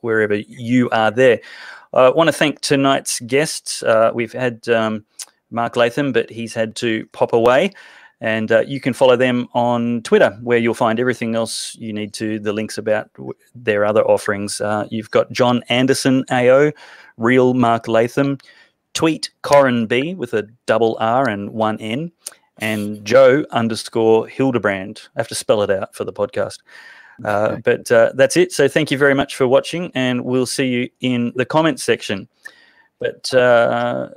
wherever you are there. I want to thank tonight's guests. Uh, we've had um, Mark Latham, but he's had to pop away. And uh, you can follow them on Twitter, where you'll find everything else you need to, the links about their other offerings. Uh, you've got John Anderson AO, Real Mark Latham, Tweet Corin B with a double R and one N, and Joe underscore Hildebrand. I have to spell it out for the podcast. Uh, but uh, that's it. So thank you very much for watching, and we'll see you in the comments section. But uh,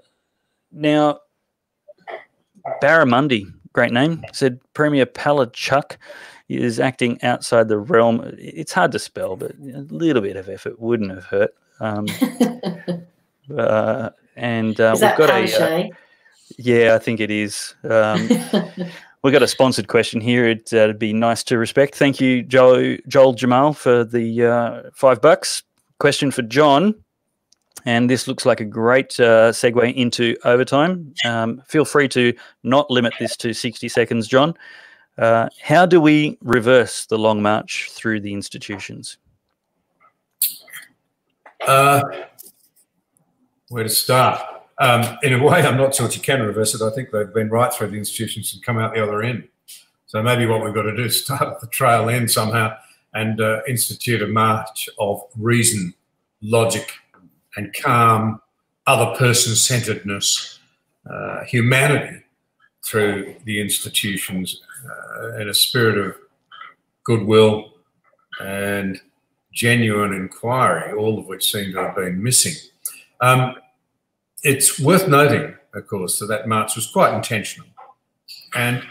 now, Barramundi, great name, said Premier Palaszczuk is acting outside the realm. It's hard to spell, but a little bit of effort wouldn't have hurt. Um, uh, and uh, we've got a. Uh, yeah, I think it is. Um, We've got a sponsored question here. It, would uh, be nice to respect. Thank you, Joel, Joel Jamal, for the uh, five bucks. Question for John. And this looks like a great uh, segue into overtime. Um, feel free to not limit this to 60 seconds, John. Uh, how do we reverse the long march through the institutions? Uh, where to start? Um, in a way, I'm not sure you can reverse it. I think they've been right through the institutions and come out the other end. So maybe what we've got to do is start at the trail end somehow and uh, institute a march of reason, logic, and calm, other person centeredness, uh, humanity through the institutions uh, in a spirit of goodwill and genuine inquiry, all of which seem to have been missing. Um, it's worth noting, of course, that that march was quite intentional. And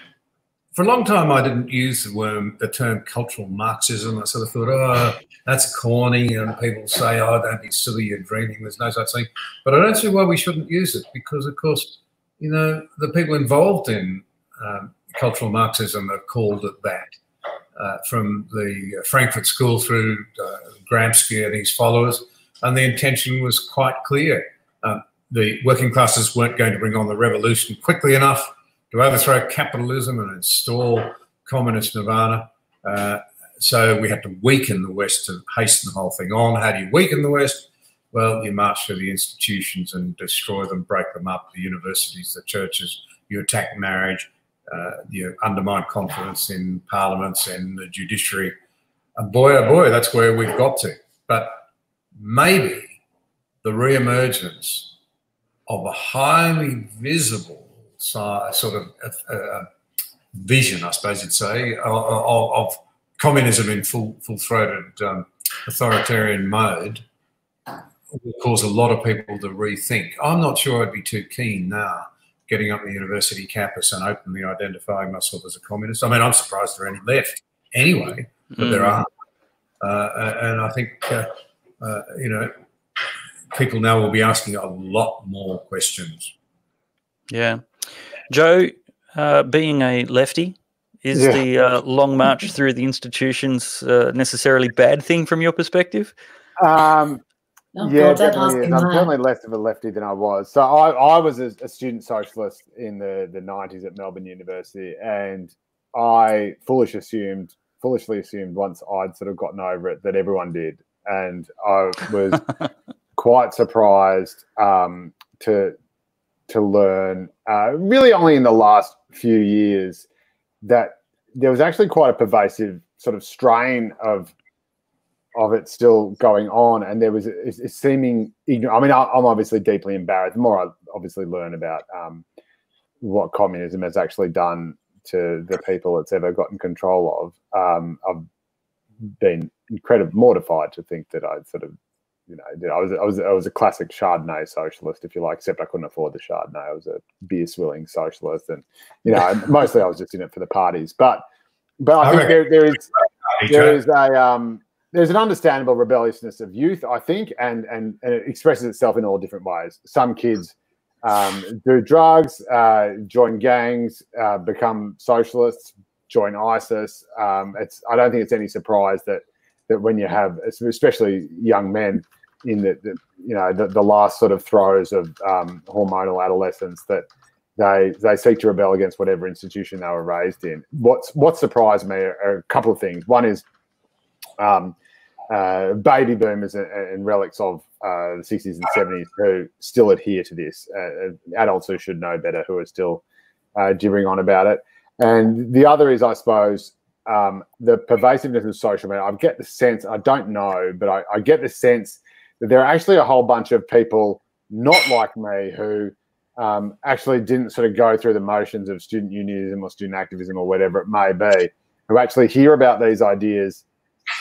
for a long time, I didn't use the, the term cultural Marxism. I sort of thought, oh, that's corny. And people say, oh, don't be silly, you're dreaming. There's no such thing. But I don't see why we shouldn't use it because, of course, you know, the people involved in um, cultural Marxism have called it that. Uh, from the Frankfurt School through uh, Gramsci and his followers. And the intention was quite clear. Um, the working classes weren't going to bring on the revolution quickly enough to overthrow capitalism and install communist nirvana. Uh, so we had to weaken the West to hasten the whole thing on. How do you weaken the West? Well, you march through the institutions and destroy them, break them up, the universities, the churches, you attack marriage, uh, you undermine confidence in parliaments and the judiciary. And boy, oh boy, that's where we've got to. But maybe the re-emergence of a highly visible sort of uh, uh, vision, I suppose you'd say, of, of communism in full full-throated um, authoritarian mode will cause a lot of people to rethink. I'm not sure I'd be too keen now getting up the university campus and openly identifying myself as a communist. I mean, I'm surprised there are any left anyway, but mm. there are. Uh, and I think, uh, uh, you know, people now will be asking a lot more questions. Yeah. Joe, uh, being a lefty, is yeah. the uh, long march through the institutions uh, necessarily bad thing from your perspective? Um, oh, yeah, definitely I'm definitely less of a lefty than I was. So I, I was a, a student socialist in the, the 90s at Melbourne University, and I foolish assumed, foolishly assumed once I'd sort of gotten over it that everyone did. And I was quite surprised um, to to learn, uh, really only in the last few years, that there was actually quite a pervasive sort of strain of of it still going on, and there was a, a seeming. I mean, I, am obviously deeply embarrassed. The more I obviously learn about um, what communism has actually done to the people it's ever gotten control of, um, I've been incredibly mortified to think that I'd sort of you know, I was I was I was a classic Chardonnay socialist, if you like, except I couldn't afford the Chardonnay. I was a beer swilling socialist, and you know, mostly I was just in it for the parties. But but I, I think there, there is there is a um, there's an understandable rebelliousness of youth, I think, and and, and it expresses itself in all different ways. Some kids um, do drugs, uh, join gangs, uh, become socialists, join ISIS. Um, it's I don't think it's any surprise that that when you have, especially young men, in the, the you know the, the, last sort of throes of um, hormonal adolescence that they they seek to rebel against whatever institution they were raised in. What's what surprised me are, a couple of things. One is um, uh, baby boomers and, and relics of uh, the 60s and 70s who still adhere to this, uh, uh, adults who should know better, who are still uh, gibbering on about it. And the other is, I suppose, um, the pervasiveness of social media. I get the sense, I don't know, but I, I get the sense there are actually a whole bunch of people not like me who um, actually didn't sort of go through the motions of student unionism or student activism or whatever it may be, who actually hear about these ideas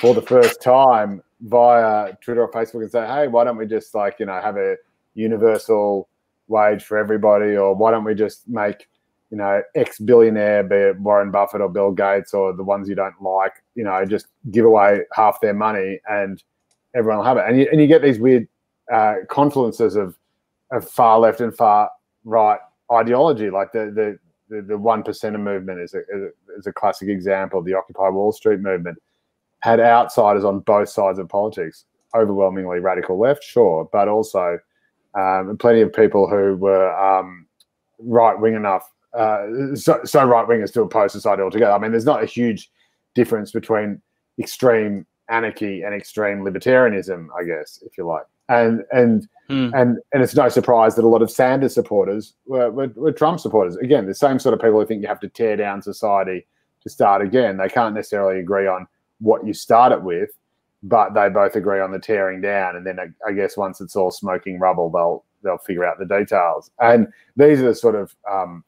for the first time via Twitter or Facebook and say, hey, why don't we just like, you know, have a universal wage for everybody? Or why don't we just make, you know, ex billionaire, be it Warren Buffett or Bill Gates or the ones you don't like, you know, just give away half their money and everyone will have it. And you, and you get these weird uh, confluences of, of far left and far right ideology, like the, the, the, one percenter movement is a, is a classic example. The Occupy Wall Street movement had outsiders on both sides of politics, overwhelmingly radical left, sure, but also um, plenty of people who were um, right wing enough, uh, so, so right wingers to oppose society altogether. I mean, there's not a huge difference between extreme anarchy and extreme libertarianism, I guess, if you like. And and mm. and and it's no surprise that a lot of Sanders supporters were, were, were Trump supporters. Again, the same sort of people who think you have to tear down society to start again. They can't necessarily agree on what you start it with, but they both agree on the tearing down. And then I, guess once it's all smoking rubble, they'll they'll figure out the details. And these are the sort of um,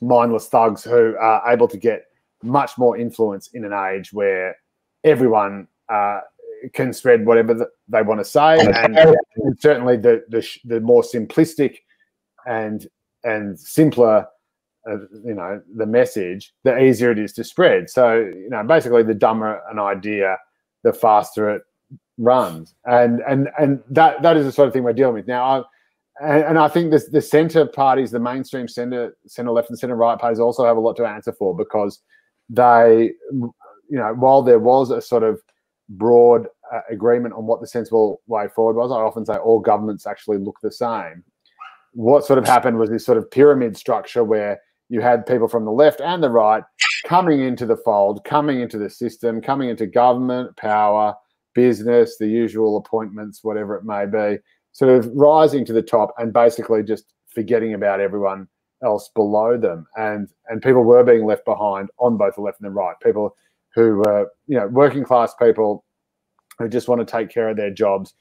mindless thugs who are able to get much more influence in an age where everyone uh, can spread whatever they want to say, and, and certainly the, the, the more simplistic and and simpler uh, you know the message, the easier it is to spread. So you know, basically, the dumber an idea, the faster it runs, and and and that that is the sort of thing we're dealing with now. I, and, and, I think this, the centre parties, the mainstream centre, centre left and centre right parties, also have a lot to answer for because they, you know, while there was a sort of broad uh, agreement on what the sensible way forward was, I often say all governments actually look the same. What sort of happened was this sort of pyramid structure where you had people from the left and the right coming into the fold, coming into the system, coming into government, power, business, the usual appointments, whatever it may be, sort of rising to the top and basically just forgetting about everyone else below them. And and people were being left behind on both the left and the right. People who were, you know, working class people who just want to take care of their jobs,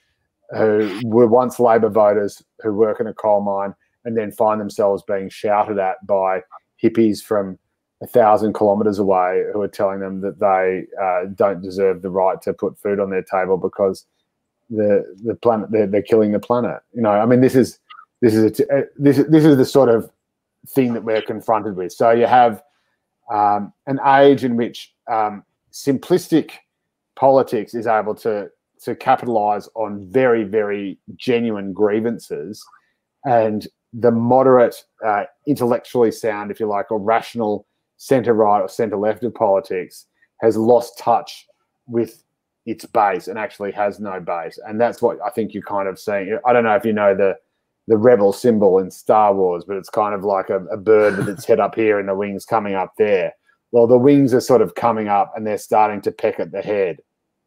who were once Labor voters who work in a coal mine and then find themselves being shouted at by hippies from a thousand kilometers away who are telling them that they uh, don't deserve the right to put food on their table because the the planet they're, they're killing the planet. You know, I mean, this is this is a, uh, this this is the sort of thing that we're confronted with. So you have um, an age in which um, simplistic politics is able to to capitalize on very very genuine grievances and the moderate, uh, intellectually sound, if you like, or rational centre right or centre left of politics has lost touch with its base and actually has no base. And that's what I think you're kind of seeing. I don't know if you know the the rebel symbol in Star Wars, but it's kind of like a, a bird with its head up here and the wings coming up there. Well, the wings are sort of coming up and they're starting to peck at the head.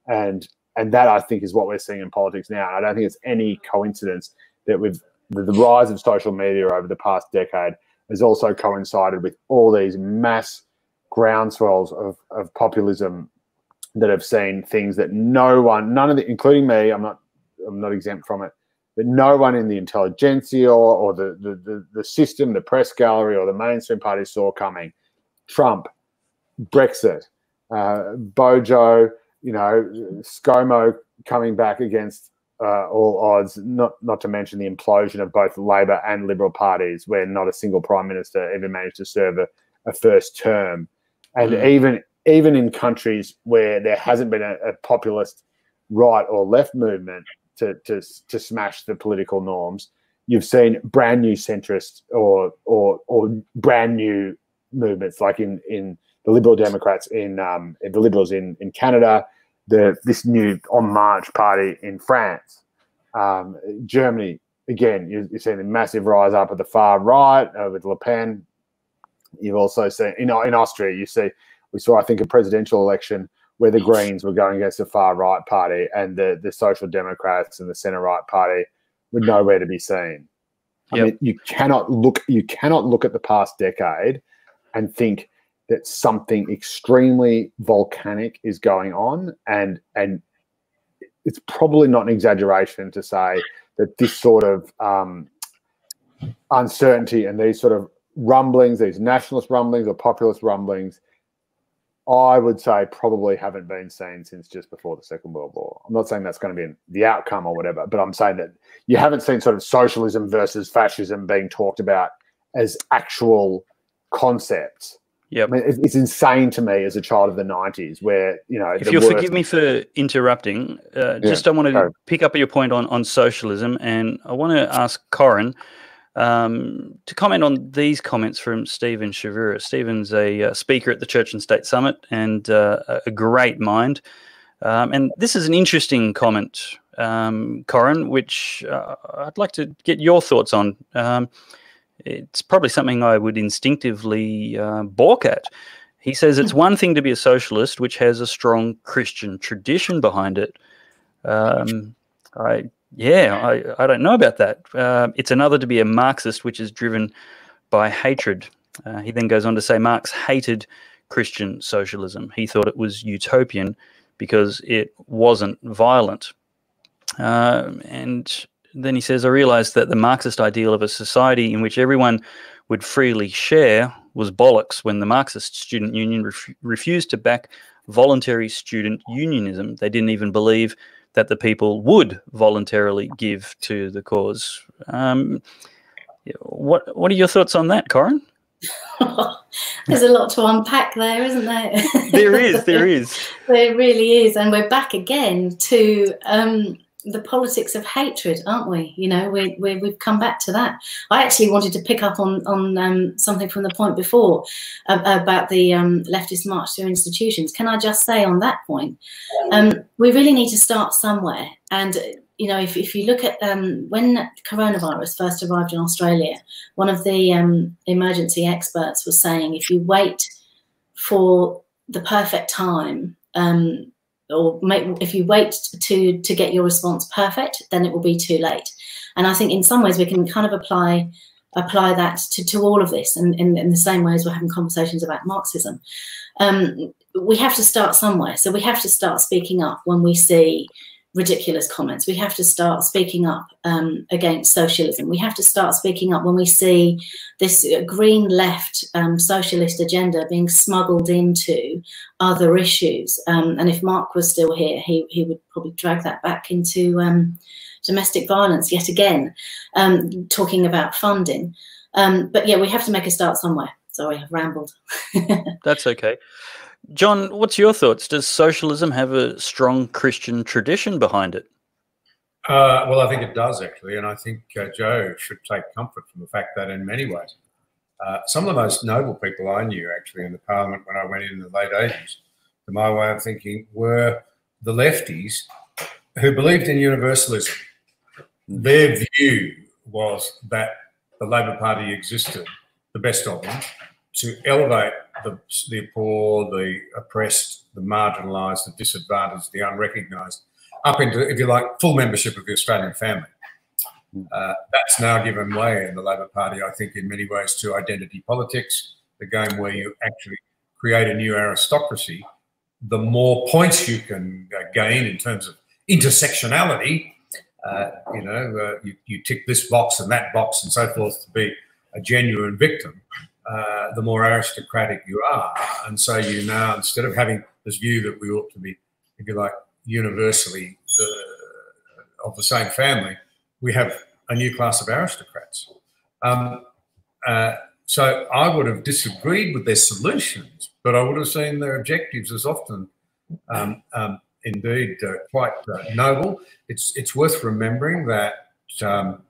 And and that I think is what we're seeing in politics now. I don't think it's any coincidence that we've the, the rise of social media over the past decade has also coincided with all these mass groundswells of, of populism that have seen things that no one, none of the, including me, I'm not, I'm not exempt from it, but no one in the intelligentsia or, or the, the, the, the system, the press gallery or the mainstream party saw coming. Trump, Brexit, uh, Bojo, you know, ScoMo coming back against uh, all odds, not not to mention the implosion of both Labor and Liberal parties, where not a single prime minister ever managed to serve a, a first term, and mm. even even in countries where there hasn't been a, a, populist right or left movement to, to to smash the political norms, you've seen brand new centrist or or or brand new movements like in in the Liberal Democrats in um, the Liberals in in Canada the this new En Marche party in France, um, Germany. Again, you, you're seeing a massive rise up at the far right uh, with Le Pen. You've also seen, know, in Austria, you see, we saw, I think, a presidential election where the Greens were going against the far right party and the, the Social Democrats and the centre right party were nowhere to be seen. I yep. mean, you cannot look you cannot look at the past decade and think that something extremely volcanic is going on and and it's probably not an exaggeration to say that this sort of um, uncertainty and these sort of rumblings, these nationalist rumblings or populist rumblings, I would say probably haven't been seen since just before the Second World War. I'm not saying that's going to be the outcome or whatever, but I'm saying that you haven't seen sort of socialism versus fascism being talked about as actual concepts. Yeah, I mean, it's insane to me as a child of the '90s, where you know. If you'll worst... forgive me for interrupting, uh, just I want to pick up your point on on socialism, and I want to ask Corrine um, to comment on these comments from Stephen Chavura. Stephen's a uh, speaker at the Church and State Summit and uh, a great mind. Um, and this is an interesting comment, um, Corrine, which uh, I'd like to get your thoughts on. Um, it's probably something I would instinctively uh, balk at. He says it's one thing to be a socialist, which has a strong Christian tradition behind it. Um, I yeah, I, I don't know about that. Uh, it's another to be a Marxist, which is driven by hatred. Uh, he then goes on to say Marx hated Christian socialism. He thought it was utopian because it wasn't violent. Uh, and then he says, I realized that the Marxist ideal of a society in which everyone would freely share was bollocks when the Marxist Student Union ref refused to back voluntary student unionism. They didn't even believe that the people would voluntarily give to the cause. Um, what what are your thoughts on that, Corrine? There's a lot to unpack there, isn't there? there is, there is. there really is, and we're back again to um, the politics of hatred, aren't we? You know, we, we we've come back to that. I actually wanted to pick up on on um, something from the point before uh, about the um, leftist march through institutions. Can I just say on that point, um, we really need to start somewhere. And you know, if if you look at um, when coronavirus first arrived in Australia, one of the um, emergency experts was saying if you wait for the perfect time um, or make, if you wait to to get your response perfect, then it will be too late. And I think in some ways we can kind of apply apply that to, to all of this, and in, the same way as we're having conversations about Marxism. Um, we have to start somewhere, so we have to start speaking up when we see ridiculous comments. We have to start speaking up um, against socialism. We have to start speaking up when we see this green left um, socialist agenda being smuggled into other issues. Um, and if Mark was still here, he, he would probably drag that back into um, domestic violence yet again, um, talking about funding. Um, but yeah, we have to make a start somewhere. Sorry, I've rambled. That's okay. John, what's your thoughts? Does socialism have a strong Christian tradition behind it? Uh, well, I think it does actually, and I think uh, Joe should take comfort from the fact that in many ways, uh, some of the most noble people I knew actually in the parliament when I went in, in the late 80s, to my way of thinking, were the lefties who believed in universalism. Their view was that the Labor Party existed, the best of them, to elevate the, the poor, the oppressed, the marginalised, the disadvantaged, the unrecognised, up into, if you like, full membership of the Australian family. Uh, that's now given way in the Labor Party, I think, in many ways to identity politics, the game where you actually create a new aristocracy. The more points you can uh, gain in terms of intersectionality, uh, you know, uh, you, you tick this box and that box and so forth to be a genuine victim. Uh, the more aristocratic you are. And so you now, instead of having this view that we ought to be, if you like, universally the, of the same family, we have a new class of aristocrats. Um, uh, so I would have disagreed with their solutions, but I would have seen their objectives as often, um, um, indeed, uh, quite uh, noble. It's it's worth remembering that um,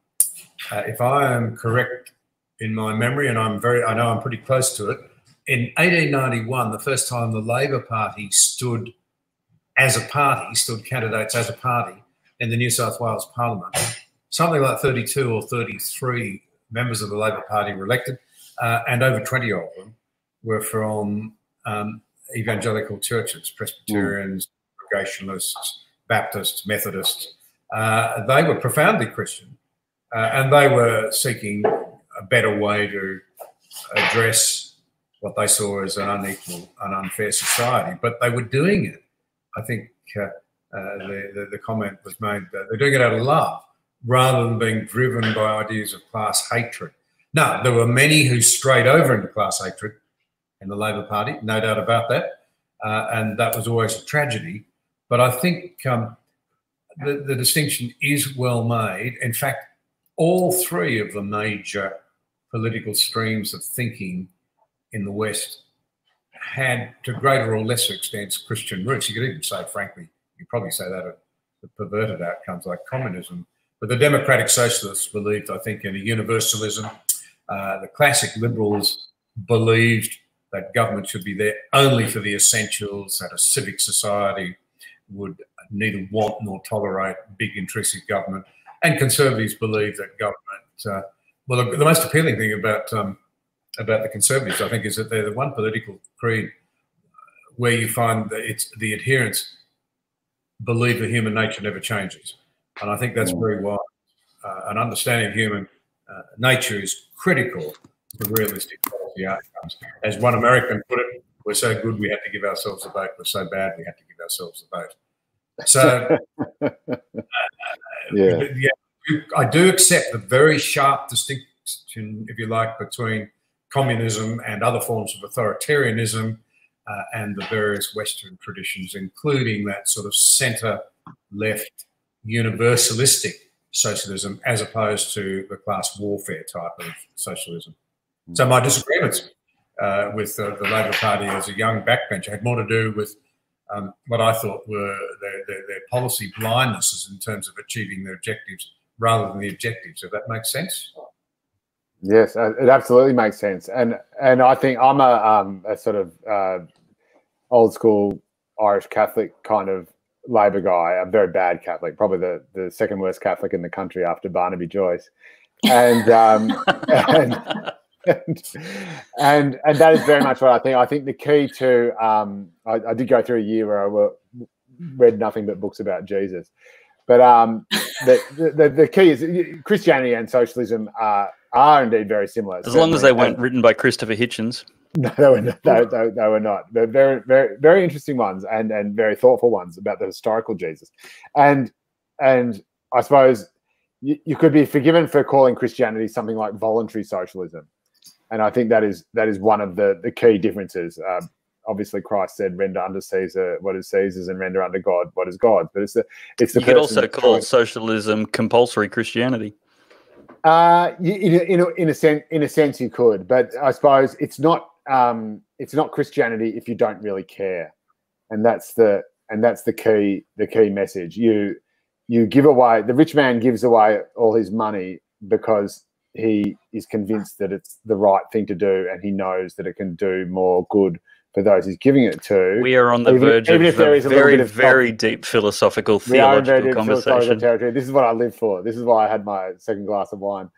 uh, if I am correct in my memory, and I'm very, I know I'm pretty close to it. In 1891, the first time the Labor Party stood as a party, stood candidates as a party in the New South Wales Parliament, something like 32 or 33 members of the Labor Party were elected, uh, and over 20 of them were from um, evangelical churches, Presbyterians, Congregationalists, Baptists, Methodists. Uh, they were profoundly Christian, uh, and they were seeking a better way to address what they saw as an unequal and unfair society. But they were doing it. I think uh, uh, the, the, the comment was made that they're doing it out of love rather than being driven by ideas of class hatred. Now, there were many who strayed over into class hatred in the Labor Party, no doubt about that. Uh, and that was always a tragedy. But I think um, the, the distinction is well made. In fact, all three of the major political streams of thinking in the West had, to greater or lesser extents, Christian roots. You could even say, frankly, you probably say that of the perverted outcomes like communism. But the democratic socialists believed, I think, in a universalism. Uh, the classic liberals believed that government should be there only for the essentials, that a civic society would neither want nor tolerate big intrusive government. And conservatives believe that government, uh, well, the, the, most appealing thing about um, about the conservatives, I think, is that they're the one political creed where you find that it's the adherents believe that human nature never changes. And I think that's mm. very wise. Uh, an understanding of human uh, nature is critical for realistic policy outcomes. As one American put it, we're so good we had to give ourselves a vote. We're so bad we had to give ourselves a vote. So, uh, yeah. yeah, I do accept the very sharp distinction, if you like, between communism and other forms of authoritarianism uh, and the various Western traditions, including that sort of centre left universalistic socialism as opposed to the class warfare type of socialism. So my disagreements uh, with uh, the Labor Party as a young backbencher had more to do with um, what I thought were their, their, their, policy blindnesses in terms of achieving their objectives rather than the objectives. If that makes sense. Yes, uh, it absolutely makes sense, and and I think I'm a, um, a sort of uh, old school Irish Catholic kind of Labor guy. I'm very bad Catholic, probably the, the second worst Catholic in the country after Barnaby Joyce, and um, and, and, and and that is very much what I think. I think the key to um, I, I, did go through a year where I read nothing but books about Jesus, but um, the, the the key is Christianity and socialism are are indeed very similar. As long as they weren't written by Christopher Hitchens. No, they were not. They, they, they, were not. They're very, very, very interesting ones and and very thoughtful ones about the historical Jesus, and and I suppose you, you could be forgiven for calling Christianity something like voluntary socialism, and I think that is that is one of the the key differences. Uh, obviously, Christ said, "Render unto Caesar what is Caesar's, and render unto God what is God." But it's the it's the. You could also call socialism compulsory Christianity. Uh, in a, in a, in a sense, in a sense, you could, but I suppose it's not um, it's not Christianity if you don't really care, and that's the and that's the key the key message. You you give away the rich man gives away all his money because he is convinced that it's the right thing to do, and he knows that it can do more good for those he's giving it to. We are on the even, verge even of if there is a very, very deep philosophical, theological conversation. Philosophical territory. This is what I live for. This is why I had my second glass of wine.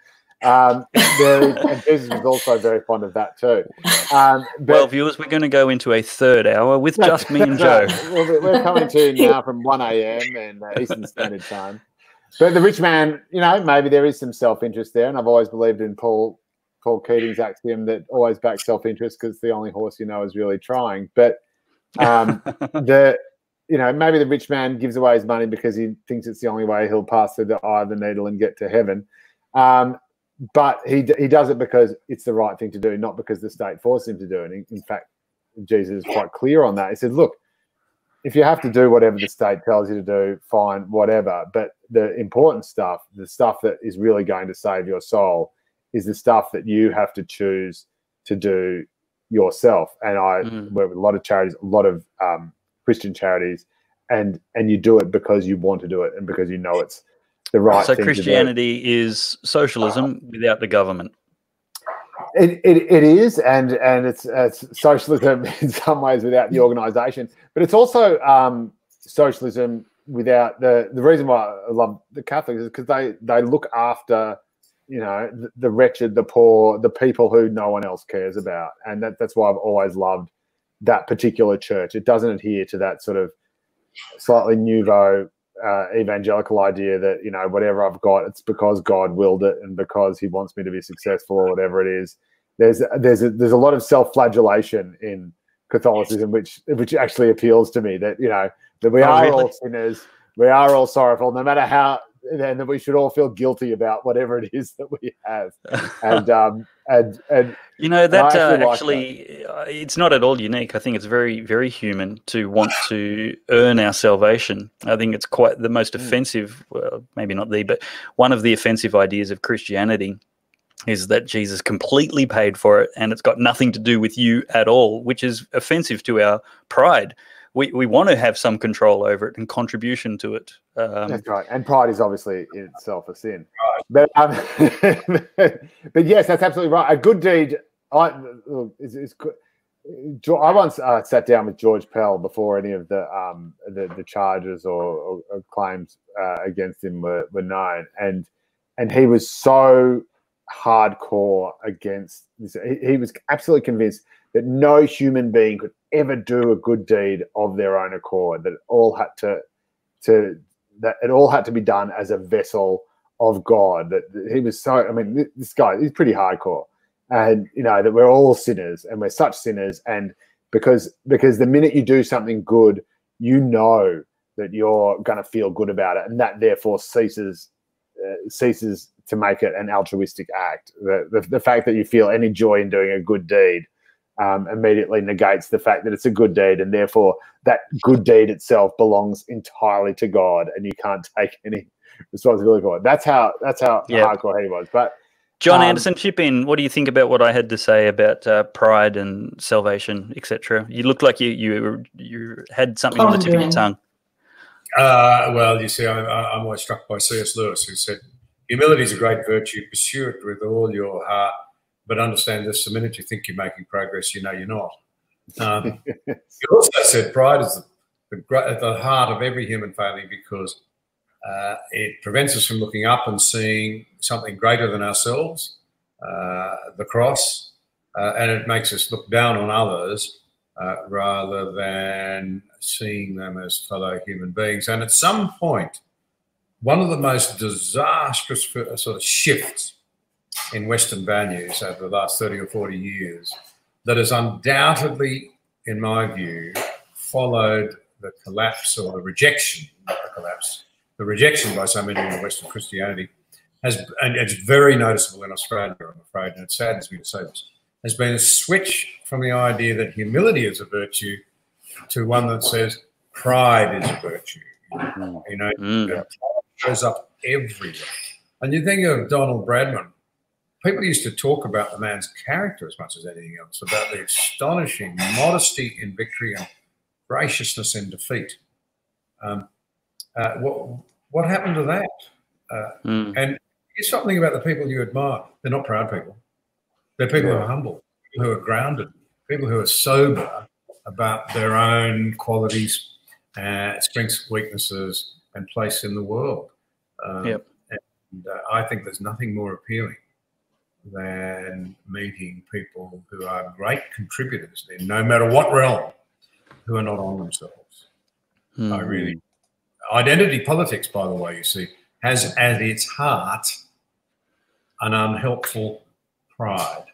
Um, very, and Jesus was also very fond of that too. Um, but, well, viewers, we're going to go into a third hour with just me and Joe. we're coming to now from 1 a.m. and uh, Eastern Standard Time. But the rich man, you know, maybe there is some self-interest there, and I've always believed in Paul Paul Keating's axiom that always back self-interest because the only horse you know is really trying. But um, the you know maybe the rich man gives away his money because he thinks it's the only way he'll pass through the eye of the needle and get to heaven. Um, but he he does it because it's the right thing to do, not because the state forced him to do it. In, in fact, Jesus is quite clear on that. He said, "Look, if you have to do whatever the state tells you to do, fine, whatever. But the important stuff, the stuff that is really going to save your soul, is the stuff that you have to choose to do yourself." And I mm. work with a lot of charities, a lot of um, Christian charities, and and you do it because you want to do it and because you know it's the right. So Christianity is socialism without the government. It, it, it is, and and it's, it's socialism in some ways without the organisation, but it's also um, socialism without the the reason why I love the Catholics is because they they look after you know the, the, wretched, the poor, the people who no one else cares about, and that, that's why I've always loved that particular church. It doesn't adhere to that sort of slightly nouveau uh, evangelical idea that you know whatever I've got, it's because God willed it and because He wants me to be successful or whatever it is. There's there's a, there's a lot of self-flagellation in Catholicism, which which actually appeals to me. That you know that we oh, are really? all sinners, we are all sorrowful, no matter how and that we should all feel guilty about whatever it is that we have. And um, and and you know that uh, actually, like that. it's not at all unique. I think it's very very human to want to earn our salvation. I think it's quite the most hmm. offensive, well, maybe not the, but one of the offensive ideas of Christianity is that Jesus completely paid for it and it's got nothing to do with you at all, which is offensive to our pride we, we want to have some control over it and contribution to it. Um, That's right. And pride is obviously in itself a sin. But um, but yes, that's absolutely right. A good deed I, is, is good. I once uh, sat down with George Pell before any of the um, the, the, charges or, or, or claims uh, against him were, were known, and and he was so hardcore against this. He, he was absolutely convinced that no human being could ever do a good deed of their own accord. That all had to to that it all had to be done as a vessel of God. That he was so. I mean, this guy he's pretty hardcore, and you know that we're all sinners and we're such sinners. And because because the minute you do something good, you know that you're going to feel good about it, and that therefore ceases uh, ceases to make it an altruistic act. The, the, the fact that you feel any joy in doing a good deed um, immediately negates the fact that it's a good deed, and therefore that good deed itself belongs entirely to God, and you can't take any responsibility for it. That's how that's how yep. hardcore he was. But John um, Anderson, chip in. What do you think about what I had to say about uh, pride and salvation, etc.? You looked like you you you had something on the tip of your tongue. Uh, well, you see, I'm, I'm always struck by C.S. Lewis, who said, "Humility is a great virtue. Pursue it with all your heart." But understand this: the minute you think you're making progress, you know you're not. Um, he also said pride is the, the, at the heart of every human failing because uh, it prevents us from looking up and seeing something greater than ourselves, uh, the cross, uh, and it makes us look down on others uh, rather than seeing them as fellow human beings. And at some point, one of the most disastrous sort of shifts in Western values over the last 30 or 40 years that has undoubtedly, in my view, followed the collapse or the rejection, not the collapse, the rejection by so many in Western Christianity has, and it's very noticeable in Australia, I'm afraid, and it saddens me to say this, has been a switch from the idea that humility is a virtue to one that says pride is a virtue. You know, mm. it shows up everywhere. And you think of Donald Bradman, people used to talk about the man's character as much as anything else, about the astonishing modesty in victory and graciousness in defeat. Um, uh, what what happened to that? Uh, mm. And here's something about the people you admire. They're not proud people. They're people yeah. who are humble, people who are grounded, people who are sober about their own qualities, uh, strengths, weaknesses, and place in the world. Um, yep. And uh, I think there's nothing more appealing than meeting people who are great contributors in no matter what realm who are not on themselves. Mm. I hmm. really identity politics, by the way, you see, has at its heart an unhelpful pride.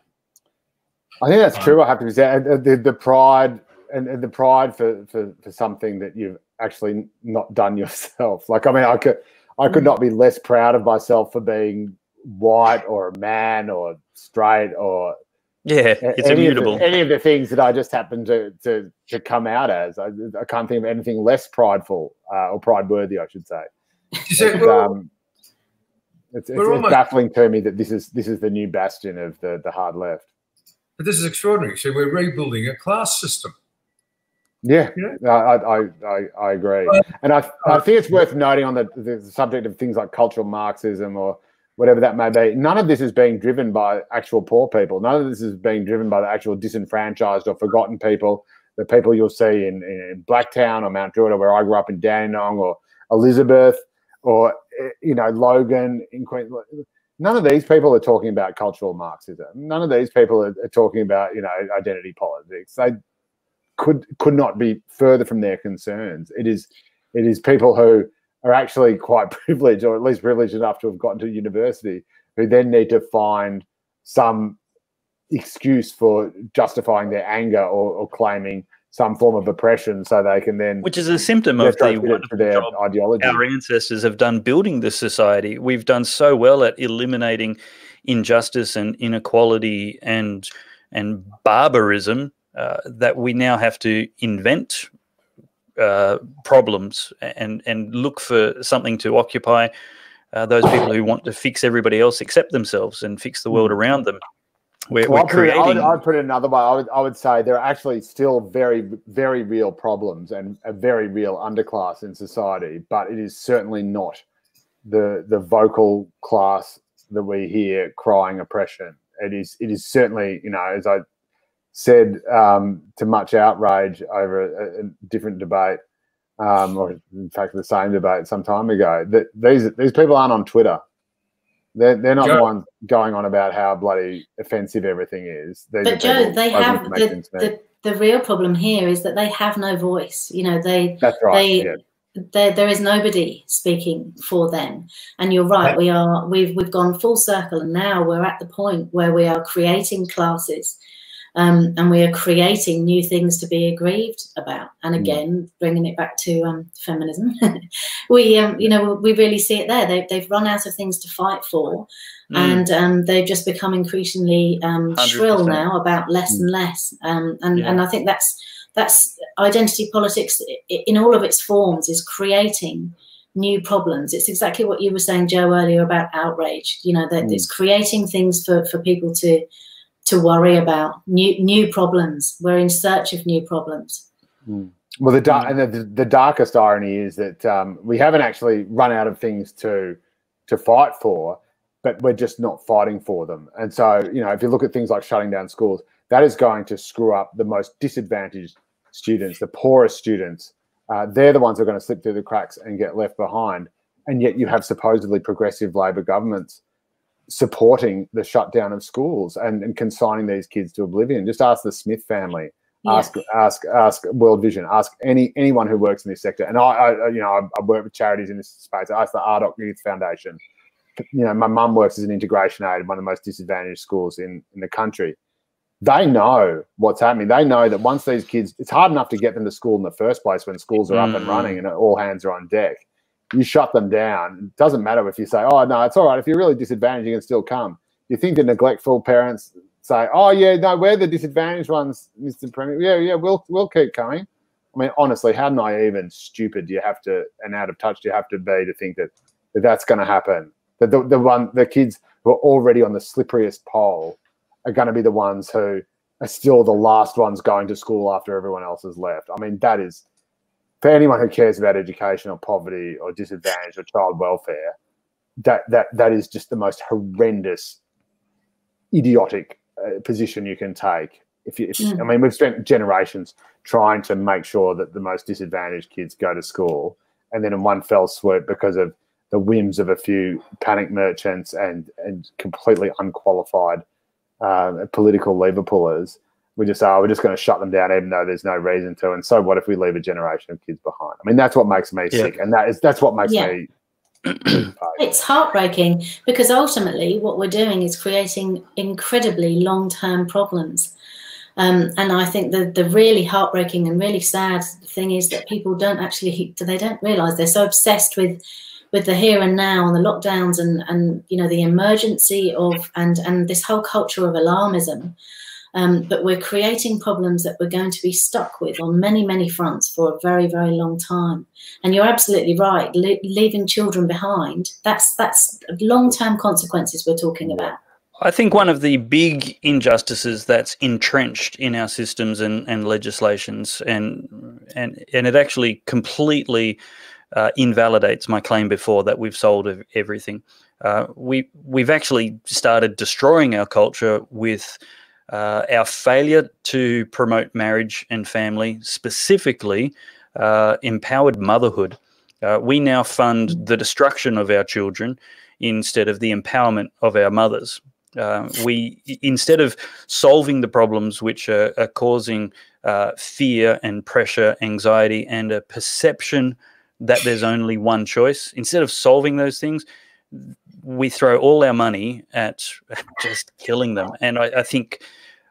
I think that's true. I have to say the, the pride and, and, the pride for, for for something that you've actually not done yourself. Like I mean, I could I could hmm. not be less proud of myself for being white or a man or straight or yeah, it's any immutable. Of the, any of the things that I just happen to to to come out as, I, I can't think of anything less prideful uh, or pride worthy, I should say. It's, um, it's, it's, it's baffling to me that this is this is the new bastion of the the hard left. But this is extraordinary. So we're rebuilding a class system. Yeah, you know? I, I, I, I agree, and I, I think it's worth noting on the, the subject of things like cultural Marxism or whatever that may be. None of this is being driven by actual poor people. None of this is being driven by the actual disenfranchised or forgotten people, the people you'll see in, in Blacktown or Mount Druitt, where I grew up in Dandenong, or Elizabeth, or eh, you know Logan in Queensland. None of these people are talking about cultural Marxism. None of these people are, are talking about you know identity politics. They could could not be further from their concerns. It is it is people who are actually quite privileged, or at least privileged enough to have gotten to university, who then need to find some excuse for justifying their anger or, or claiming some form of oppression so they can then which is a symptom of the their ideology. our ancestors have done building the society. We've done so well at eliminating injustice and inequality and and barbarism uh, that we now have to invent uh, problems and and look for something to occupy uh, those people who want to fix everybody else except themselves and fix the world hmm. around them we're, well, we're creating. I would, I would, put it another way. I would, I would say there are actually still very, very real problems and a very real underclass in society, but it is certainly not the the vocal class that we hear crying oppression. It is, it is certainly, you know, as I said, um, to much outrage over a, a different debate, um, or in fact the same debate some time ago. That these these people aren't on Twitter. They're, they're not Joe, the ones going on about how bloody offensive everything is. These but Joe, they have the, the, the, real problem here is that they have no voice. You know, they that's right. They, yeah. There, there is nobody speaking for them, and you're right. We are we've we've gone full circle, and now we're at the point where we are creating classes um, and we are creating new things to be aggrieved about. And hmm. again, mm. bringing it back to um, feminism, we, um, you know, we really see it there. They, they've run out of things to fight for, mm. and um, they've just become increasingly um, shrill now about less mm. and less. Um, and yeah. and I think that's that's identity politics in all of its forms is creating new problems. It's exactly what you were saying, Joe, earlier about outrage. You know, that mm. it's creating things for, for people to to worry about new new problems. We're in search of new problems. Mm. Well, the, dark, and the, the darkest irony is that um, we haven't actually run out of things to to fight for, but we're just not fighting for them. And so, you know, if you look at things like shutting down schools, that is going to screw up the most disadvantaged students, the poorest students. Uh, they're the ones who are going to slip through the cracks and get left behind. And yet, you have supposedly progressive Labor governments supporting the shutdown of schools and, and consigning these kids to oblivion. Just ask the Smith family. Yeah. Ask, ask, ask World Vision. Ask any anyone who works in this sector. And I, I you know, I, I, work with charities in this space. I ask the Ardoch Youth Foundation. You know, my mum works as an integration aide in one of the most disadvantaged schools in in the country. They know what's happening. They know that once these kids, it's hard enough to get them to school in the first place when schools are mm. up and mm. running and all hands are on deck you shut them down. It doesn't matter if you say, oh, no, it's all right. If you're really disadvantaged, you can still come. You think the neglectful parents say, oh, yeah, no, we're the disadvantaged ones, Mr. Premier. Yeah, yeah, we'll, we'll keep coming. I mean, honestly, how naive and stupid do you have to, and out of touch do you have to be to think that, that that's going to happen? That the, the one, the kids who are already on the slipperiest pole are going to be the ones who are still the last ones going to school after everyone else has left. I mean, that is for anyone who cares about education or poverty or disadvantage or child welfare, that that that is just the most horrendous, idiotic uh, position you can take. If, you, if mm. I mean, we've spent generations trying to make sure that the most disadvantaged kids go to school, and then in one fell swoop, because of the whims of a few panic merchants and and completely unqualified uh, political lever pullers, we just are, oh, we're just going to shut them down, even though there's no reason to. And so, what if we leave a generation of kids behind? I mean, that's what makes me yeah. sick, and that is that's what makes yeah. me. it's heartbreaking because ultimately, what we're doing is creating incredibly long-term problems. Um, and I think the the really heartbreaking and really sad thing is that people don't actually they don't realise they're so obsessed with with the here and now and the lockdowns and and you know the emergency of and and this whole culture of alarmism um, but we're creating problems that we're going to be stuck with on many, many fronts for a very, very long time. And you're absolutely right. Le leaving children behind, that's, that's long-term consequences we're talking about. I think one of the big injustices that's entrenched in our systems and, and legislations, and and and it actually completely uh, invalidates my claim before that we've sold everything. Uh, we we've actually started destroying our culture with uh, our failure to promote marriage and family, specifically uh, empowered motherhood. Uh, we now fund the destruction of our children instead of the empowerment of our mothers. Uh, we instead of solving the problems which are, are causing uh, fear and pressure, anxiety, and a perception that there's only one choice, instead of solving those things, we throw all our money at just killing them. And I, I think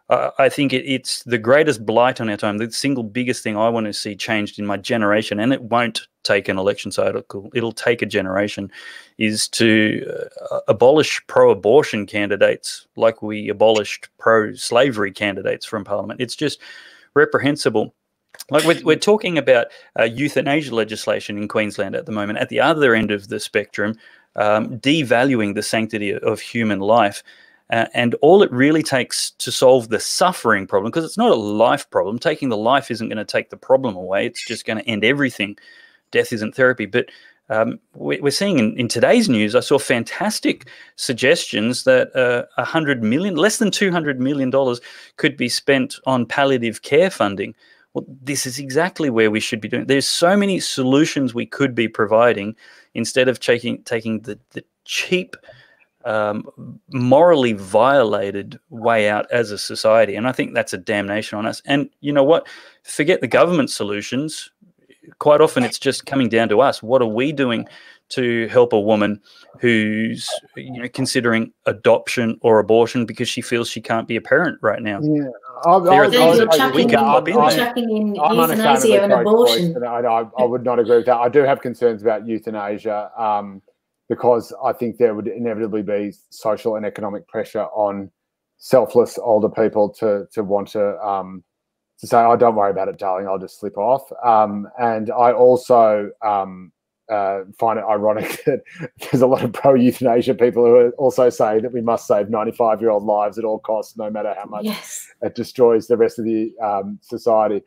uh, I think it, it's the greatest blight on our time. The single biggest thing I want to see changed in my generation, and it won't take an election cycle, it'll take a generation, is to uh, abolish pro abortion candidates like we abolished pro slavery candidates from parliament. It's just reprehensible. Like we're, we're talking about uh, euthanasia legislation in Queensland at the moment. At the other end of the spectrum, um, devaluing the sanctity of human life. Uh, and all it really takes to solve the suffering problem, because it's not a life problem, taking the life isn't going to take the problem away. It's just going to end everything. Death isn't therapy. But um, we're seeing in, in, today's news, I saw fantastic suggestions that uh, 100 million, less than 200 million dollars, could be spent on palliative care funding. Well, this is exactly where we should be doing. There's so many solutions we could be providing instead of taking taking the, the cheap um, morally violated way out as a society. And I think that's a damnation on us. And you know what? Forget the government solutions. Quite often it's just coming down to us. What are we doing to help a woman who's you know considering adoption or abortion because she feels she can't be a parent right now? Yeah. I, I, I, you're chucking, in, chucking in euthanasia and abortion. I, I, would not agree with that. I do have concerns about euthanasia. Um, because I think there would inevitably be social and economic pressure on selfless older people to to want to um, to say, "Oh, don't worry about it, darling. I'll just slip off." Um, and I also um, uh, find it ironic that there's a lot of pro euthanasia people who also say that we must save 95 year old lives at all costs, no matter how much yes. it destroys the rest of the um, society.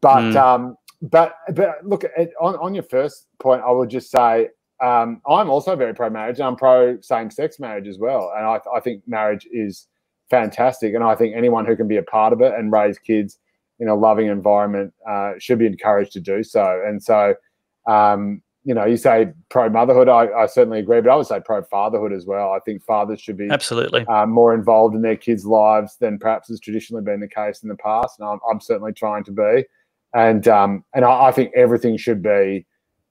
But mm. um, but but look at, on on your first point, I would just say um, I'm also very pro marriage. I'm pro same sex marriage as well, and I, I, think marriage is fantastic. And I think anyone who can be a part of it and raise kids in a loving environment uh, should be encouraged to do so. And so, um, you know, you say pro motherhood. I, I, certainly agree, but I would say pro fatherhood as well. I think fathers should be absolutely uh, more involved in their kids' lives than perhaps has traditionally been the case in the past. And I'm, I'm certainly trying to be. And um, and I, I think everything should be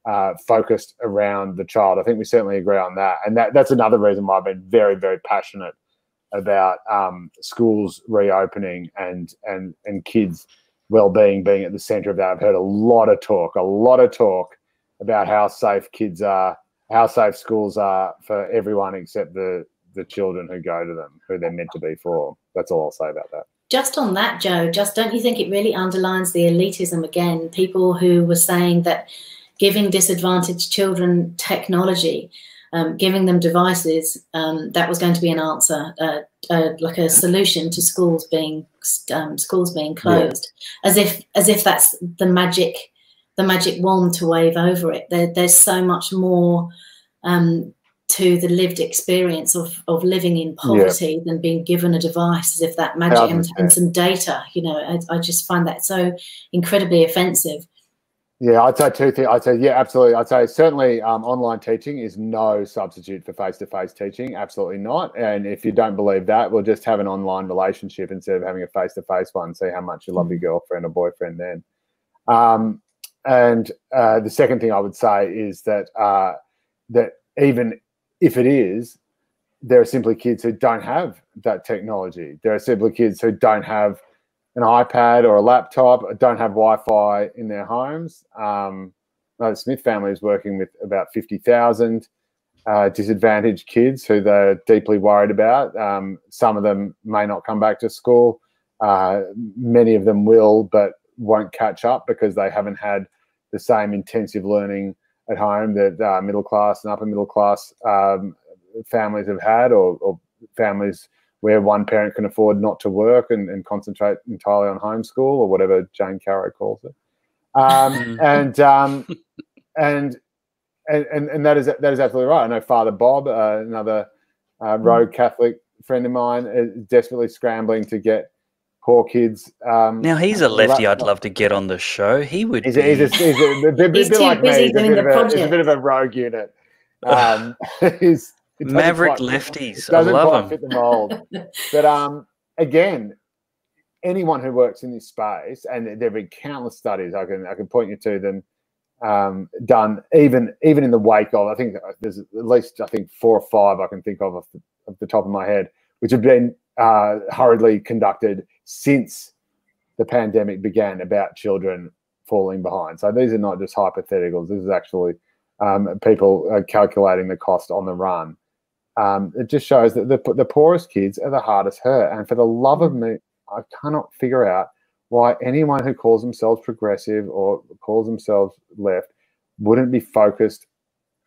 uh, focused around the child. I think we certainly agree on that, and that that's another reason why I've been very very passionate about um, schools reopening and and and kids well-being being at the center of that. I've heard a lot of talk, a lot of talk about how safe kids are, how safe schools are for everyone except the the children who go to them, who they're meant to be for. That's all I'll say about that. Just on that, Joe, just don't you think it really underlines the elitism again? People who were saying that giving disadvantaged children technology, um, giving them devices, um, that was going to be an answer, uh, uh, like a solution to schools being um, schools being closed, yeah. as if as if that's the magic the magic wand to wave over it. There, there's so much more um, to the lived experience of, of living in poverty yeah. than being given a device as if that magic and, and, some data. You know, I, I just find that so incredibly offensive. Yeah, I'd say two things. I'd say, yeah, absolutely. I'd say certainly um, online teaching is no substitute for face to face teaching. Absolutely not. And if you don't believe that, we'll just have an online relationship instead of having a face to face one. See how much you love your mm. girlfriend or boyfriend then. Um, and uh, the second thing I would say is that uh, that even if it is, there are simply kids who don't have that technology. There are simply kids who don't have an iPad or a laptop, or don't have Wi-Fi in their homes. Um, the Smith family is working with about 50,000 uh, disadvantaged kids who they're deeply worried about. Um, some of them may not come back to school. Uh, many of them will, but won't catch up because they haven't had the same intensive learning at home that uh, middle class and upper middle class um, families have had, or, or families where one parent can afford not to work and, and concentrate entirely on homeschool or whatever Jane Caro calls it. Um, and, um, and, and, and that is that is absolutely right. I know Father Bob, uh, another uh, rogue Catholic friend of mine, is desperately scrambling to get poor kids. Um, now he's a lefty. I'd love to get on the show. He would. He's, be... a, he's, a, he's, a, a, bit, he's bit too like busy me. doing the a, project. He's a bit of a rogue unit. Um, he's Maverick quite, lefties. I love him. Fit the mold. but um, again, anyone who works in this space, and there have been countless studies I can I can point you to them um, done even even in the wake of I think there's at least I think four or five I can think of off the, off the top of my head, which have been uh, hurriedly conducted since the pandemic began about children falling behind. So these are not just hypotheticals. This is actually um, people uh, calculating the cost on the run. Um, it just shows that the, the poorest kids are the hardest hurt. And for the love of me, I cannot figure out why anyone who calls themselves progressive or calls themselves left wouldn't be focused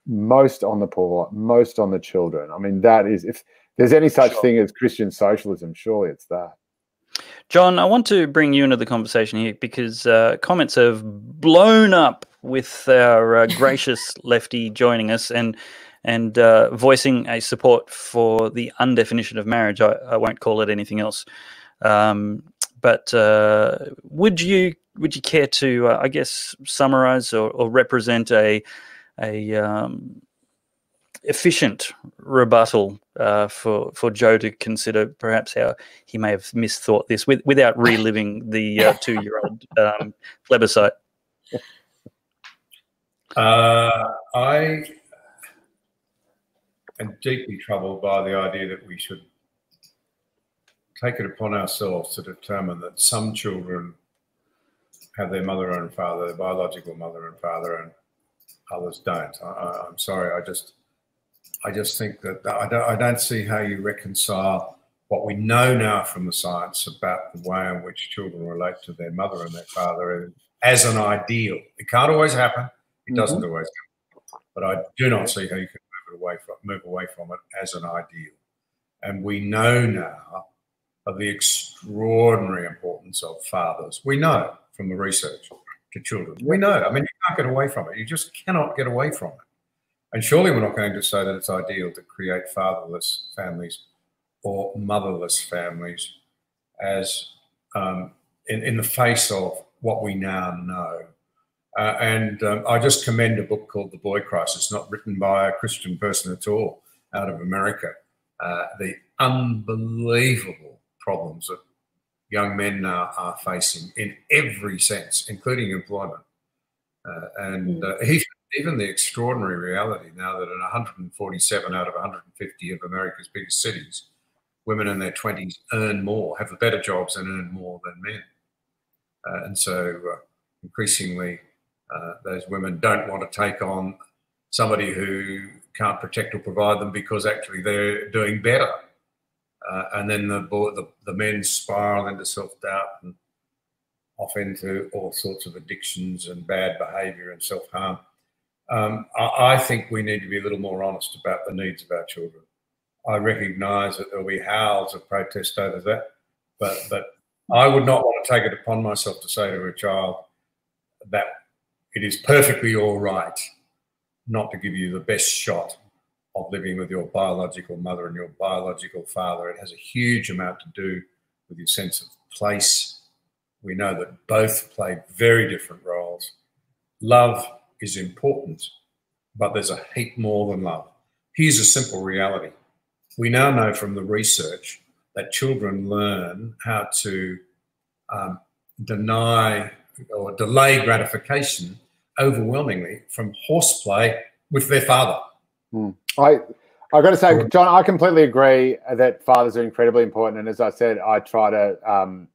most on the poor, most on the children. I mean, that is, if there's any such sure. thing as Christian socialism, surely it's that. John, I want to bring you into the conversation here because uh, comments have blown up with our uh, gracious lefty joining us and and uh, voicing a support for the undefinition of marriage. I, I won't call it anything else. Um, but uh, would you would you care to, uh, I guess, summarize or, or represent a a um, efficient rebuttal uh, for for Joe to consider perhaps how he may have misthought this with, without reliving the uh, two year old um, plebiscite. Uh, I am deeply troubled by the idea that we should take it upon ourselves to determine that some children have their mother and father, their biological mother and father, and others don't. I, am sorry, I just I just think that I don't, I don't see how you reconcile what we know now from the science about the way in which children relate to their mother and their father as an ideal. It can't always happen. It doesn't mm-hmm. always happen. But I do not see how you can move it away from move away from it as an ideal. And we know now of the extraordinary importance of fathers. We know from the research to children. We know. I mean, you can't get away from it. You just cannot get away from it. And surely we're not going to say that it's ideal to create fatherless families or motherless families as um, in, in the face of what we now know. Uh, and um, I just commend a book called The Boy Crisis, not written by a Christian person at all, out of America. Uh, the unbelievable problems that young men now are facing in every sense, including employment. Uh, and uh, even even the extraordinary reality now that in 147 out of 150 of America's biggest cities, women in their 20s earn more, have the better jobs, and earn more than men. Uh, and so uh, increasingly, uh, those women don't want to take on somebody who can't protect or provide them because actually they're doing better. Uh, and then the, the, the men spiral into self doubt and off into all sorts of addictions and bad behavior and self harm. Um, I, I, think we need to be a little more honest about the needs of our children. I recognise that there'll be howls of protest over that, but but I would not want to take it upon myself to say to a child that it is perfectly all right not to give you the best shot of living with your biological mother and your biological father. It has a huge amount to do with your sense of place. We know that both play very different roles. Love is important, but there's a heap more than love. Here's a simple reality. We now know from the research that children learn how to um, deny or delay gratification overwhelmingly from horseplay with their father. Mm. I I've got to say, John, I completely agree that fathers are incredibly important. And as I said, I try to um,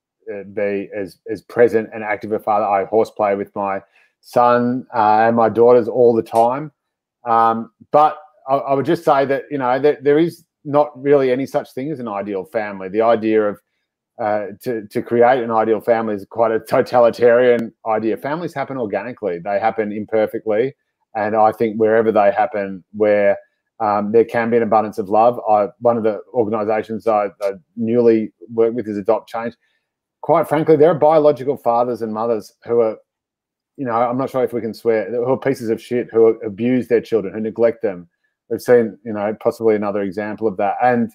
be as as present and active a father. I horseplay with my son uh, and my daughters all the time. Um, but I, I, would just say that you know there, is not really any such thing as an ideal family. The idea of uh, to to create an ideal family is quite a totalitarian idea. Families happen organically; they happen imperfectly, and I think wherever they happen, where um, there can be an abundance of love. I, one of the organisations I, I newly work with is Adopt Change. Quite frankly, there are biological fathers and mothers who are you know, I'm not sure if we can swear, who are pieces of shit who abuse their children, who neglect them. We've seen, you know, possibly another example of that. And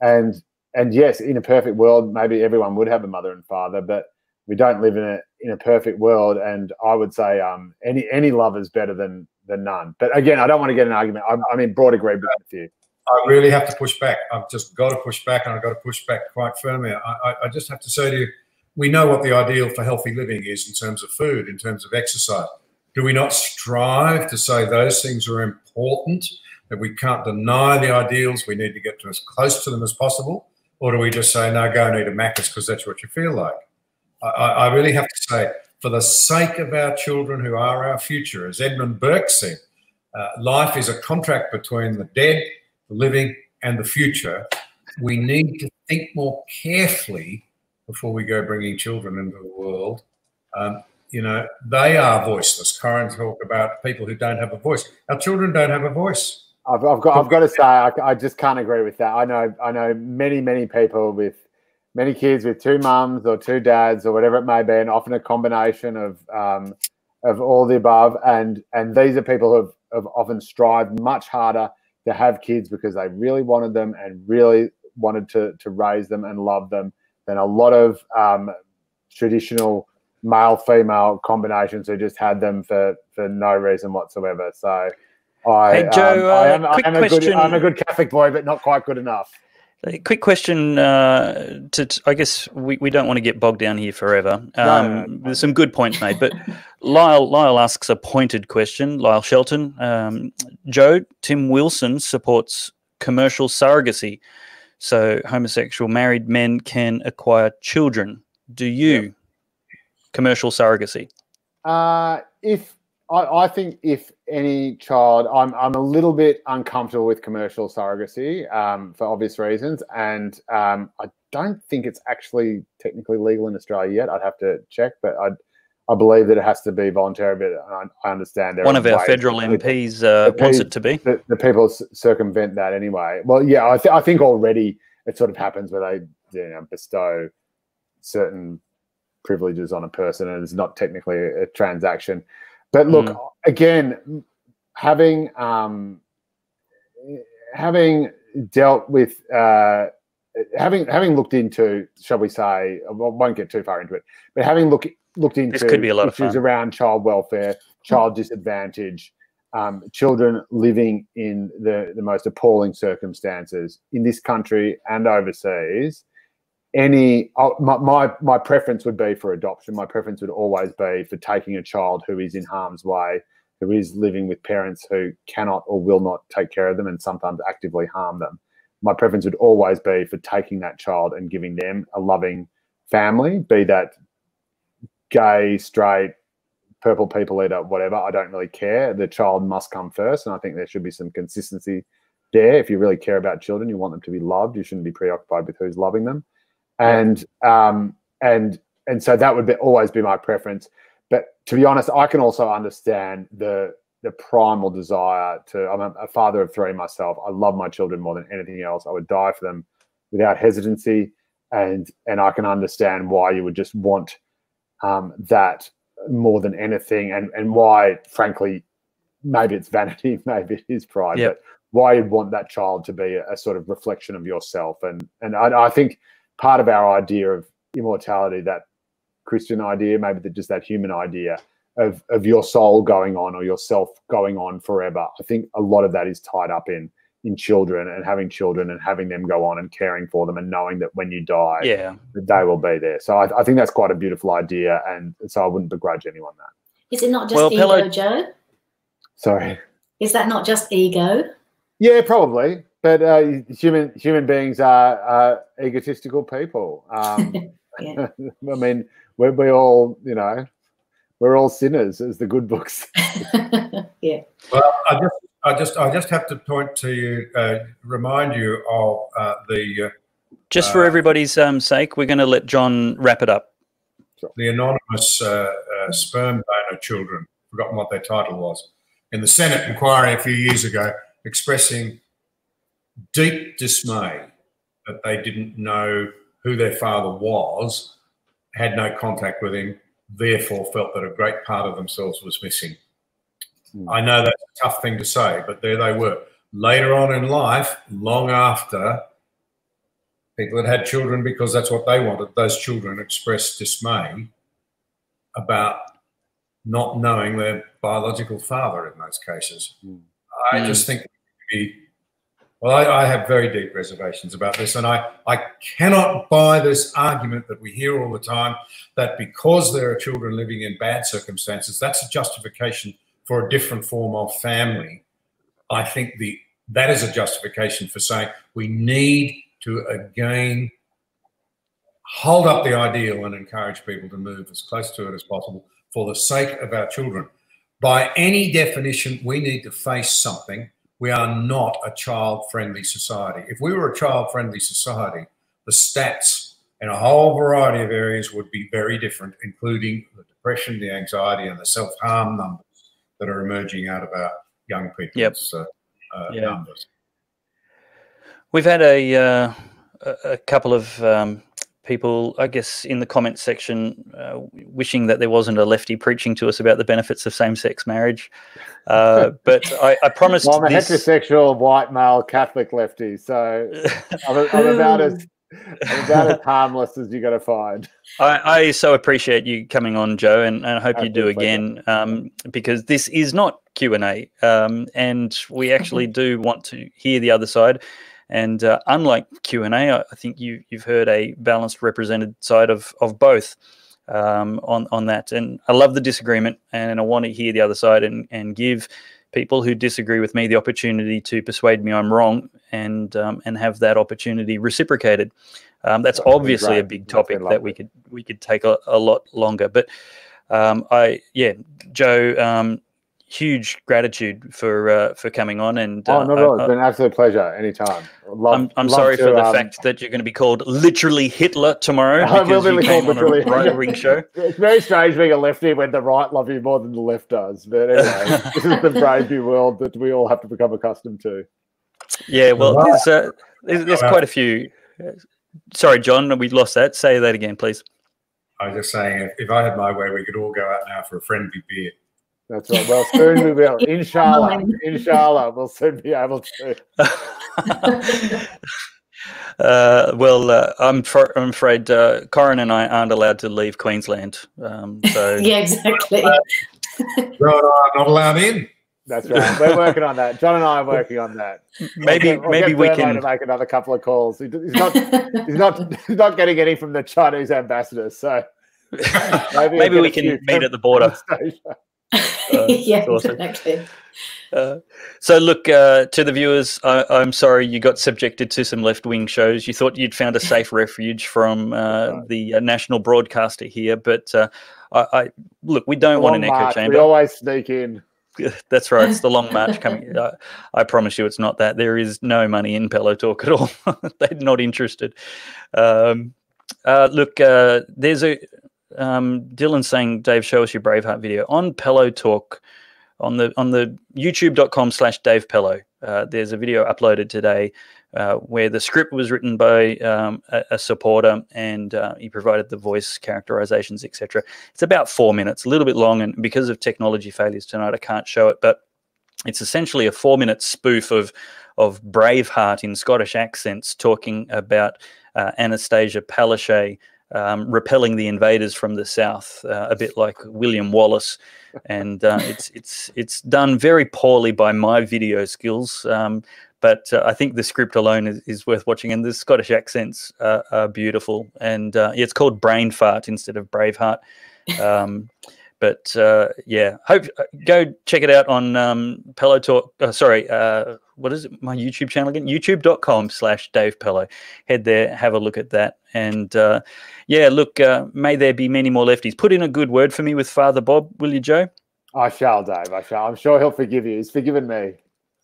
and and yes, in a perfect world, maybe everyone would have a mother and father, but we don't live in a in a perfect world. And I would say um, any any love is better than than none. But again, I don't want to get an argument. I'm, I'm in broad agreement with you. I really have to push back. I've just got to push back, and I've got to push back quite firmly. I, I, I just have to say to you, we know what the ideal for healthy living is in terms of food, in terms of exercise. Do we not strive to say those things are important, that we can't deny the ideals, we need to get to as close to them as possible? Or do we just say, no, go and eat a Macca's because that's what you feel like? I, I really have to say, for the sake of our children who are our future, as Edmund Burke said, uh, life is a contract between the dead, the living, and the future. We need to think more carefully before we go bringing children into the world. Um, you know, they are voiceless. Corrine talk about people who don't have a voice. Our children don't have a voice. I've, I've got, I've got to say, I, I, just can't agree with that. I know, I know many, many people with many kids with two mums or two dads or whatever it may be, and often a combination of, um, of all the above. And and these are people who have, have often strived much harder to have kids because they really wanted them and really wanted to to raise them and love them than a lot of um, traditional male female combinations who just had them for for no reason whatsoever. So I, hey, Joe, um, I am, I am a good I'm a good Catholic boy, but not quite good enough. A quick question uh, to, I guess we, we don't want to get bogged down here forever. Um, no, no, no. There's some good points made, but Lyle Lyle asks a pointed question. Lyle Shelton, um, Joe Tim Wilson supports commercial surrogacy. So homosexual married men can acquire children. Do you yep. commercial surrogacy? Uh, if I, I, think if any child, I'm I'm a little bit uncomfortable with commercial surrogacy um, for obvious reasons, and um, I don't think it's actually technically legal in Australia yet. I'd have to check, but I I believe that it has to be voluntary. But I, I understand one of our federal MPs uh, wants it to be. The, the, people circumvent that anyway. Well, yeah, I, th- I think already it sort of happens where they you know, bestow certain privileges on a person, and it's not technically a, a transaction. But look, mm. again, having um, having dealt with uh, having having looked into, shall we say, I won't get too far into it, but having look looked into this could be a lot issues around child welfare, child disadvantage, um, children living in the, the most appalling circumstances in this country and overseas. Any uh, my, my my preference would be for adoption. My preference would always be for taking a child who is in harm's way, who is living with parents who cannot or will not take care of them and sometimes actively harm them. My preference would always be for taking that child and giving them a loving family, be that gay, straight, purple people eater, whatever. I don't really care. The child must come first. And I think there should be some consistency there. If you really care about children, you want them to be loved. You shouldn't be preoccupied with who's loving them. And um, and and so that would be, always be my preference. But to be honest, I can also understand the the primal desire to. I'm a, father of three myself. I love my children more than anything else. I would die for them without hesitancy, and and I can understand why you would just want um, that more than anything, and and why, frankly, maybe it's vanity, maybe it is pride, yep. but why you'd want that child to be a, a, sort of reflection of yourself, and and I, I, think part of our idea of immortality, that Christian idea, maybe that just that human idea of of your soul going on or yourself going on forever. I think a lot of that is tied up in in children and having children and having them go on and caring for them and knowing that when you die, yeah, they will be there. So I, I think that's quite a beautiful idea, and so I wouldn't begrudge anyone that. Is it not just well, ego, Joe? Sorry. Is that not just ego? Yeah, probably. But uh, human human beings are, are egotistical people. Um, I mean, we we all, you know, we're all sinners, as the good books. yeah. Well, I just I just I just have to point to you, uh, remind you of uh, the. Uh, just for everybody's um, sake, we're going to let John wrap it up. The anonymous uh, uh, sperm donor children, forgotten what their title was, in the Senate inquiry a few years ago, expressing deep dismay that they didn't know who their father was, had no contact with him, therefore felt that a great part of themselves was missing. Mm. I know that's a tough thing to say, but there they were. Later on in life, long after people had had children because that's what they wanted, those children expressed dismay about not knowing their biological father in those cases. Mm. I mm. just think be Well, I, I, have very deep reservations about this, and I, I cannot buy this argument that we hear all the time that because there are children living in bad circumstances, that's a justification for a different form of family. I think the that is a justification for saying we need to again hold up the ideal and encourage people to move as close to it as possible for the sake of our children. By any definition, we need to face something we are not a child friendly society. If we were a child friendly society, the stats in a whole variety of areas would be very different, including the depression, the anxiety, and the self harm numbers that are emerging out of our young people's yep. uh, uh, yeah. numbers. We've had a, uh, a couple of um, people, I guess, in the comments section, uh, wishing that there wasn't a lefty preaching to us about the benefits of same-sex marriage. Uh, but I, I promised. Well, I'm a this... heterosexual white male Catholic lefty, so I'm, I'm about as I'm about as harmless as you're going to find. I, I, so appreciate you coming on, Joe, and, and I hope you do again, um, because this is not Q and A, um, and we actually do want to hear the other side. And uh, unlike Q and A, I think you you've heard a balanced, represented side of of both um, on on that. And I love the disagreement, and I want to hear the other side and and give people who disagree with me the opportunity to persuade me I'm wrong and um, and have that opportunity reciprocated. Um, that's obviously a big topic that we could we could take a, a lot longer. But um, I yeah, Joe, um, huge gratitude for uh, for coming on. And oh, no, no, it's been an absolute pleasure. Anytime. Love, I'm, I'm sorry to, for the um, fact that you're going to be called literally Hitler tomorrow I will be called literally right wing show. It's very strange being a lefty when the right love you more than the left does. But anyway, this is the brave new world that we all have to become accustomed to. Yeah, well, there's, uh, there's, there's quite a few. Sorry, John, we lost that. Say that again, please. I was just saying, if, if I had my way, we could all go out now for a friendly beer. That's right. Well, soon we will. Inshallah. Inshallah, we'll soon be able to. uh, well, uh, I'm, fr- I'm afraid uh, Corrine and I aren't allowed to leave Queensland. Um, so yeah, exactly. no, no, I'm not allowed in. That's right. We're working on that. John and I are working on that. Maybe, we'll get, we'll maybe we can to make another couple of calls. He's not, he's not, he's not getting any from the Chinese ambassador. So maybe, maybe we can meet at the border. Uh, yeah, awesome. exactly. Uh, so, look uh, to the viewers. I, am sorry you got subjected to some left-wing shows. You thought you'd found a safe refuge from uh, the uh, national broadcaster here, but uh, I, I, look. We don't want an echo march. chamber. We always sneak in. That's right. It's the long march coming. I, I, promise you, it's not that. There is no money in Pellowe Talk at all. They're not interested. Um, look, there's a um, Dylan saying, Dave, show us your Braveheart video on Pellowe Talk on the on the youtube.com slash Dave Pellowe. Uh, there's a video uploaded today uh, where the script was written by um, a, a, supporter and uh, he provided the voice characterizations, etc. It's about four minutes, a little bit long, and because of technology failures tonight, I can't show it, but it's essentially a four minute spoof of of Braveheart in Scottish accents talking about uh, Anastasia Palaszczuk um, repelling the invaders from the south, uh, a bit like William Wallace, and uh, it's it's it's done very poorly by my video skills. Um, but uh, I think the script alone is, is, worth watching, and the Scottish accents are beautiful. And uh, yeah, it's called Brain Fart instead of Braveheart. Um, but uh, yeah, hope uh, go check it out on um, Pellowe Talk. sorry, what is it? My YouTube channel again? YouTube.com slash Dave Pellowe. Head there, have a look at that. And uh, yeah, look, uh, may there be many more lefties. Put in a good word for me with Father Bob, will you, Joe? I shall, Dave. I shall. I'm sure he'll forgive you. He's forgiven me.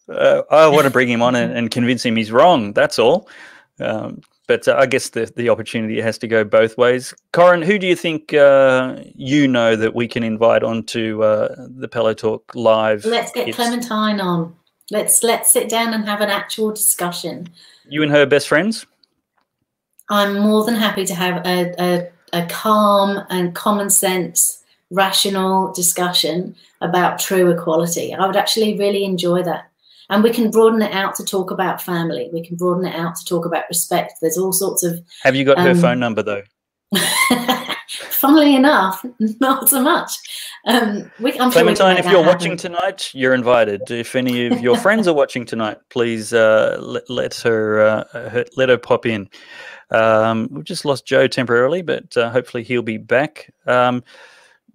Uh, I want to bring him on and, and, convince him he's wrong. That's all. Um, but uh, I guess the, the opportunity has to go both ways. Corrine, who do you think uh, you know that we can invite onto uh, the Pellowe Talk live? Let's get it's... Clementine on. Let's let's sit down and have an actual discussion. You and her best friends? I'm more than happy to have a, a, a calm and common sense, rational discussion about true equality. I would actually really enjoy that. And we can broaden it out to talk about family. We can broaden it out to talk about respect. There's all sorts of. Have you got um, her phone number though? Funnily enough, not so much. Um, we, I'm Clementine, sure if you're watching tonight, you're invited. If any of your friends are watching tonight, please uh, let, let her, uh, her, let her pop in. Um, we've just lost Joe temporarily, but uh, hopefully he'll be back. Um,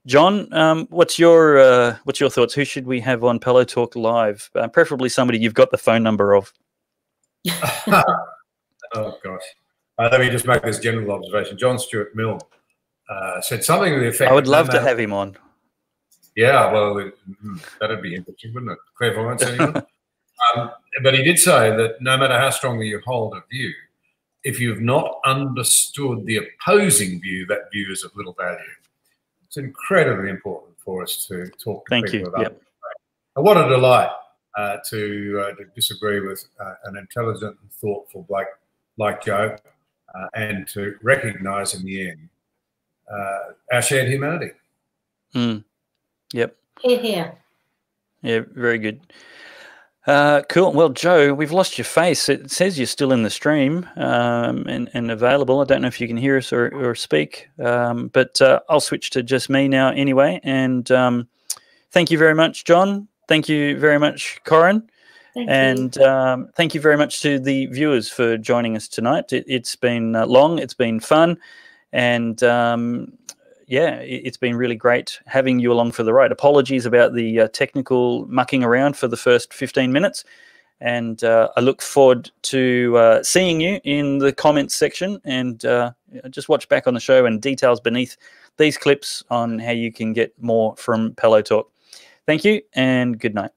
John, um, what's your uh, what's your thoughts? Who should we have on Pellowe Talk Live? Uh, preferably somebody you've got the phone number of. oh gosh, uh, let me just make this general observation. John Stuart Mill uh, said something to the effect. I would love to have him on. Yeah, well, it, mm, that'd be interesting, wouldn't it? Clairvoyance, anyone? um, but he did say that no matter how strongly you hold a view, if you've not understood the opposing view, that view is of little value. It's incredibly important for us to talk to Thank people you. about yep. And what a delight uh, to, uh, to, disagree with uh, an intelligent and thoughtful bloke like Joe uh, and to recognise in the end uh, our shared humanity. Mm. Yep. Here, here. Yeah, very good. Uh, cool. Well, Joe, we've lost your face. It says you're still in the stream um, and, and available. I don't know if you can hear us or, or speak, um, but uh, I'll switch to just me now anyway. And um, thank you very much, John. Thank you very much, Corrine. Thank and um, thank you very much to the viewers for joining us tonight. It, has been uh, long, it's been fun, and um, yeah, it, has been really great having you along for the ride. Apologies about the uh, technical mucking around for the first 15 minutes. And uh, I look forward to uh, seeing you in the comments section and uh, just watch back on the show and details beneath these clips on how you can get more from Pellowe Talk. Thank you and good night.